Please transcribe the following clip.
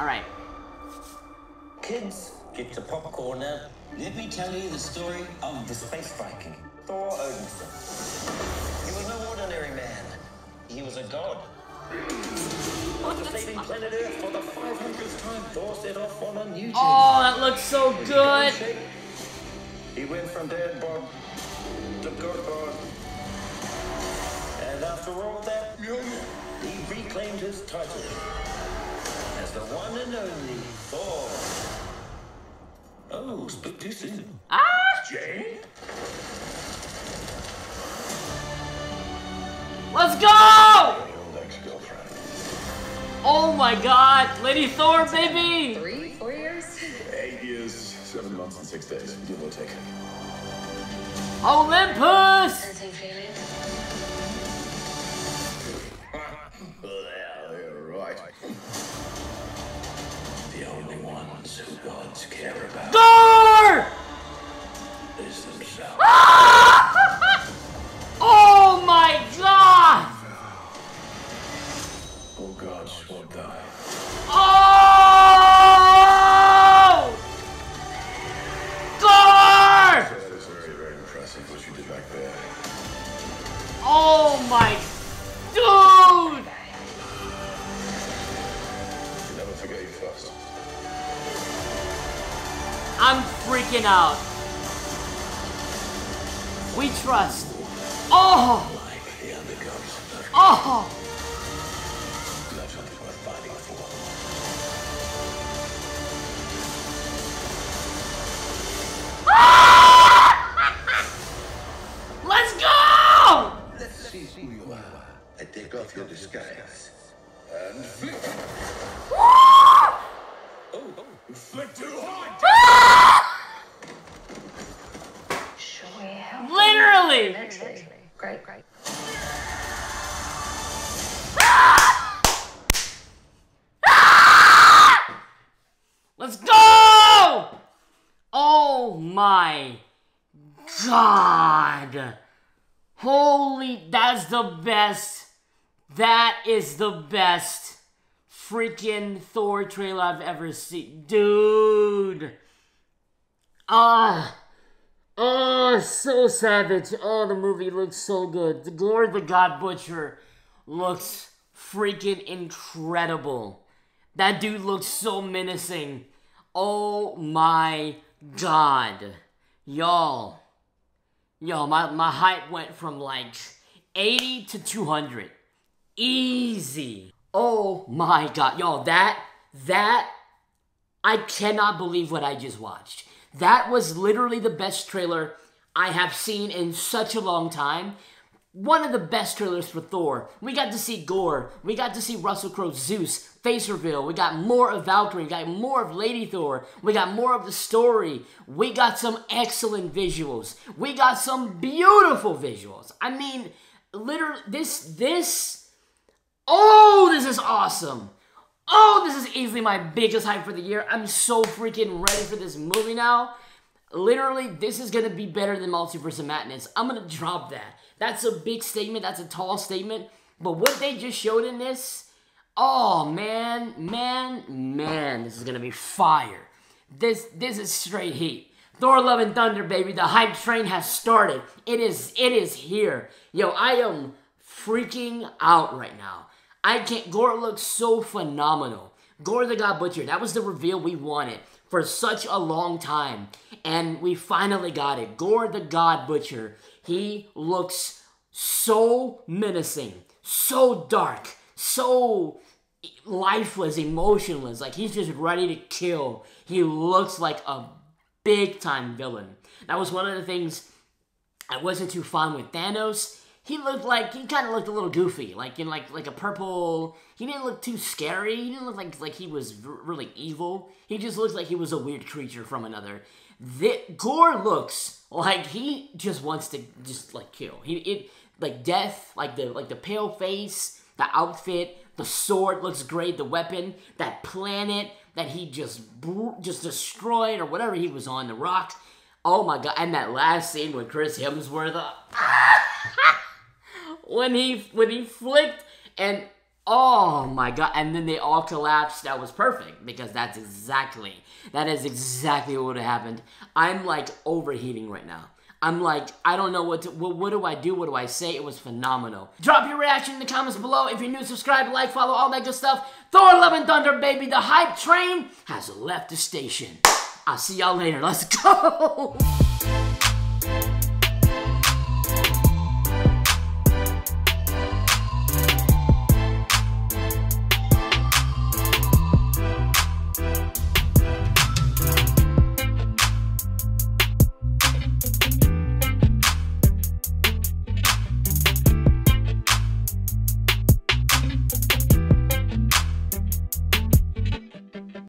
All right. Kids, get your popcorn now. Let me tell you the story of the space Viking, Thor Odinson. He was no ordinary man. He was a god. After saving planet Earth for the 500th time, Thor set off on a new oh, journey. Oh, that looks so good. He went from dead bod to good bod. And after all that, he reclaimed his title as the one and only Thor. Oh, spoke too soon. Ah! Jane? Let's go! Your ex-girlfriend. Oh my god, Lady Thor, baby! Three, four years? Eight years, seven months, and six days, give or take. Olympus! Who gods care about Thor! is themselves. Ah! Oh my god! All gods will die. Oh! Thor! That is very, very impressive what you did back there. Oh my freaking out. We trust. Oh! Like the other gods, Oh! that's something worth fighting for. Let's go! Let's see who you are. I take off your disguise. And flip. Oh, Flick too hard! Actually, great, great. Let's go! Oh my god. Holy, that's the best. That is the best freaking Thor trailer I've ever seen. Dude. Ah. Oh, so savage. Oh, the movie looks so good. The Gorr the God Butcher looks freaking incredible. That dude looks so menacing. Oh my god. Y'all. Yo, my, my hype went from like 80 to 200. Easy. Oh my god. Y'all, that, that, I cannot believe what I just watched. That was literally the best trailer I have seen in such a long time. One of the best trailers for Thor. We got to see Gorr. We got to see Russell Crowe's Zeus, face reveal. We got more of Valkyrie. We got more of Lady Thor. We got more of the story. We got some excellent visuals. We got some beautiful visuals. I mean, literally, this, this, oh, this is awesome. Oh, this is easily my biggest hype for the year. I'm so freaking ready for this movie now. Literally, this is gonna be better than Multiverse of Madness. I'm gonna drop that. That's a big statement. That's a tall statement. But what they just showed in this, oh man, man, man, this is gonna be fire. This this is straight heat. Thor: Love and Thunder, baby. The hype train has started. It is it is here. Yo, I am freaking out right now. I can't. Gorr looks so phenomenal. Gorr the God Butcher. That was the reveal we wanted for such a long time, and we finally got it. Gorr the God Butcher. He looks so menacing, so dark, so lifeless, emotionless. Like he's just ready to kill. He looks like a big time villain. That was one of the things I wasn't too fond with Thanos. He looked like he kind of looked a little goofy, like in like like a purple. He didn't look too scary. He didn't look like like he was really evil. He just looked like he was a weird creature from another. The, Gorr looks like he just wants to just like kill. He it like death, like the like the pale face, the outfit, the sword looks great. The weapon, that planet that he just just destroyed or whatever he was on, the rock. Oh my god! And that last scene with Chris Hemsworth, uh, when he when he flicked and Oh my god! And then they all collapsed. That was perfect because that's exactly that is exactly what would have happened. I'm like overheating right now. I'm like, I don't know what to, what, what do I do? What do I say? It was phenomenal. Drop your reaction in the comments below. If you're new, subscribe, like, follow, all that good stuff. Thor Love and Thunder, baby. The hype train has left the station. I'll see y'all later. Let's go.